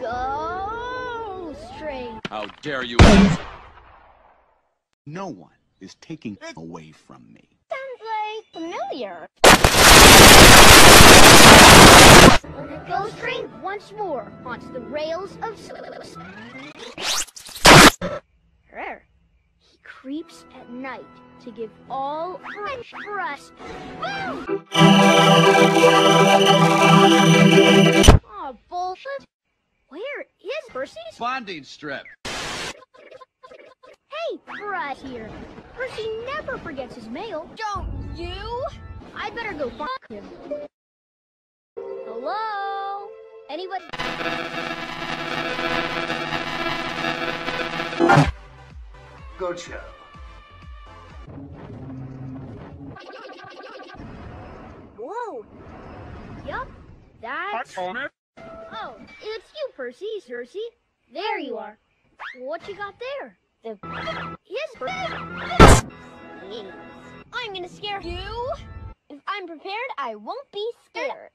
Go straight. How dare you? No one is taking it away from me. Sounds like familiar. Go straight once more onto the rails of s- Rare. He creeps at night to give all French for us. Boom! Percy's? Bonding strip. Hey, Fred here. Percy never forgets his mail. Don't you? I better go find him. Hello? Anybody? Good show. Whoa. Yup, that's... Oh, it's you, Percy, Cersei. There you are. What you got there? The... His... Please. I'm gonna scare you. If I'm prepared, I won't be scared.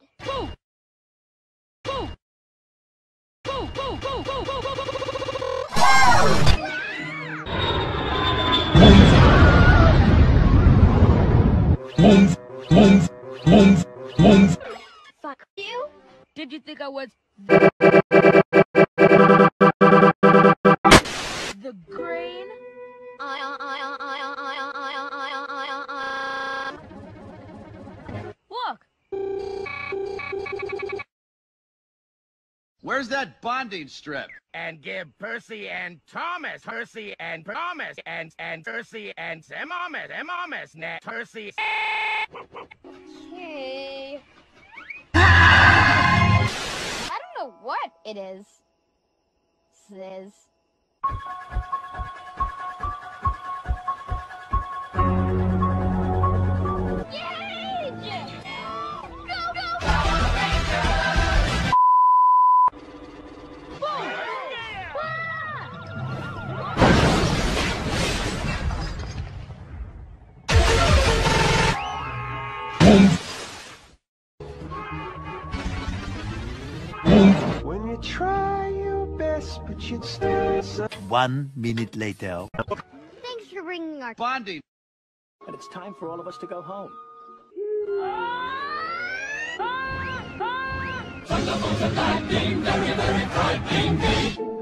Fuck you. Did you think I was the green. Look. Where's that bonding strip? And give Percy and Thomas, Percy and Thomas, and and Percy and Thomas, Thomas, net Percy. Okay. It is. Sizz. Boom! You try your best, but you'd still One minute later. Thanks for bringing our. Bonding. And it's time for all of us to go home. Thunderbolts are lightning, very, very frightening me.